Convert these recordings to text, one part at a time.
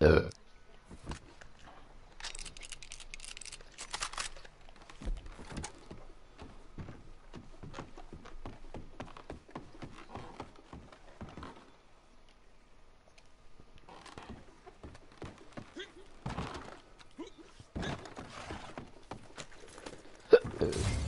Ugh. Ugh.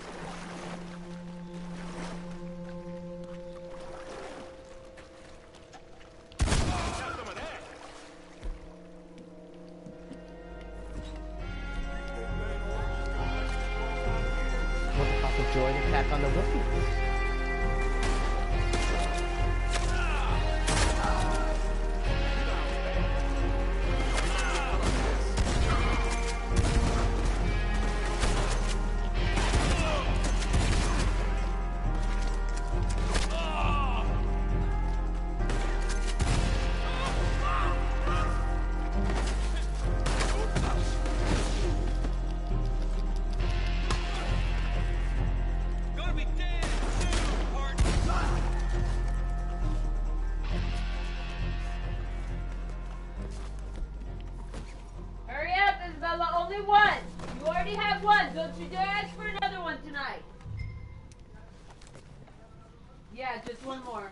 one. Don't you dare ask for another one tonight. Yeah, just one more.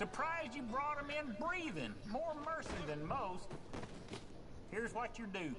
Surprised you brought him in breathing. More mercy than most. Here's what you do.